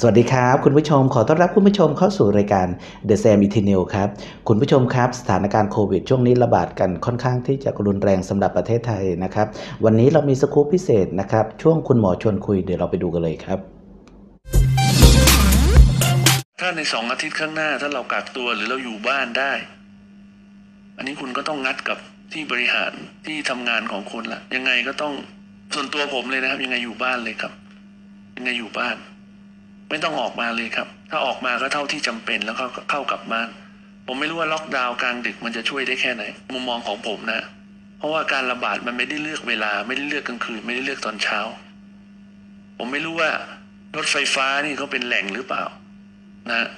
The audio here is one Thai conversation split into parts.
สวัสดีครับ คุณผู้ชมขอต้อนรับคุณผู้ชมเข้าสู่รายการ The Sam i t i n e l ครับคุณผู้ชมครับสถานการณ์โควิดช่วงนี้ระบาดกันค่อนข้างที่จะรุนแรงสำหรับประเทศไทยนะครับ วันนี้เรามีสกู๊ปพิเศษนะครับ ช่วงคุณหมอชวนคุยเดี๋ยวเราไปดูกันเลยครับ ถ้าในสองอาทิตย์ข้างหน้าถ้าเรากักตัวหรือเราอยู่บ้านได้ อันนี้คุณก็ต้องงัดกับที่บริหารที่ทำงานของคุณละยังไงก็ต้องส่วนตัวผมเลยนะครับ ยังไงอยู่บ้านเลยครับ ยังไงอยู่บ้าน ไม่ต้องออกมาเลยครับ ถ้าออกมาก็เท่าที่จำเป็นแล้วก็เข้ากลับบ้าน ผมไม่รู้ว่าล็อกดาวน์กลางดึกมันจะช่วยได้แค่ไหน มุมมองของผมนะ เพราะว่าการระบาดมันไม่ได้เลือกเวลา ไม่ได้เลือกกลางคืน ไม่ได้เลือกตอนเช้า ผมไม่รู้ว่ารถไฟฟ้านี่เขาเป็นแหล่งหรือเปล่า นะ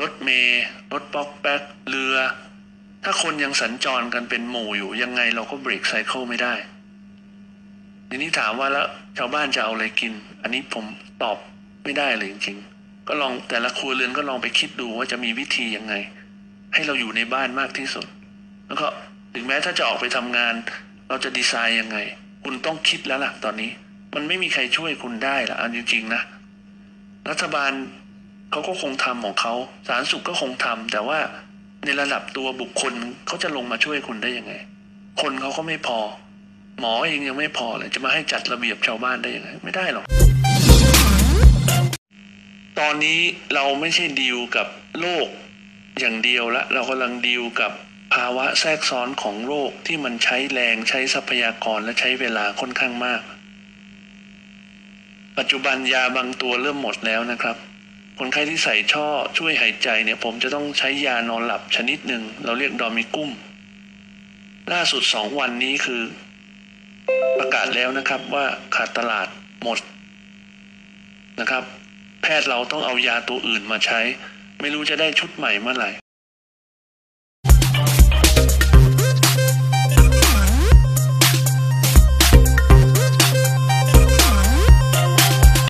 รถเมล์รถป๊อกแป๊กเรือ ถ้าคนยังสัญจรกันเป็นหมู่อยู่ ยังไงเราก็เบรกไซเคิลไม่ได้ทีนี้ถามว่าแล้วชาวบ้านจะเอาอะไรกิน อันนี้ผมตอบ ไม่ได้เลยจริงๆ ก็ลองแต่ละครัวเรือนก็ลองไปคิดดูว่าจะมีวิธียังไง ให้เราอยู่ในบ้านมากที่สุด แล้วก็ถึงแม้ถ้าจะออกไปทำงาน เราจะดีไซน์ยังไง คุณต้องคิดแล้วล่ะตอนนี้ มันไม่มีใครช่วยคุณได้ละเอาจริงๆนะรัฐบาลเขาก็คงทำของเขาสาธารณสุขก็คงทำแต่ว่าในระดับตัวบุคคลเขาจะลงมาช่วยคุณได้ยังไง คนเขาก็ไม่พอ หมอเองยังไม่พอเลยจะมาให้จัดระเบียบชาวบ้านได้ยังไง ไม่ได้หรอก ตอนนี้เราไม่ใช่ดีลกับโรคอย่างเดียวละเรากำลังดีลกับภาวะแทรกซ้อนของโรคที่มันใช้แรงใช้ทรัพยากรและใช้เวลาค่อนข้างมาก ปัจจุบันยาบางตัวเริ่มหมดแล้วนะครับคนไข้ที่ใส่ช่อช่วยหายใจเนี่ยผมจะต้องใช้ยานอนหลับชนิดหนึ่ง เราเรียกดอมิกุ้ม ล่าสุดสองวันนี้คือ ประกาศแล้วนะครับว่าขาดตลาดหมดนะครับ แพทย์เราต้องเอายาตัวอื่นมาใช้ ไม่รู้จะได้ชุดใหม่เมื่อไหร่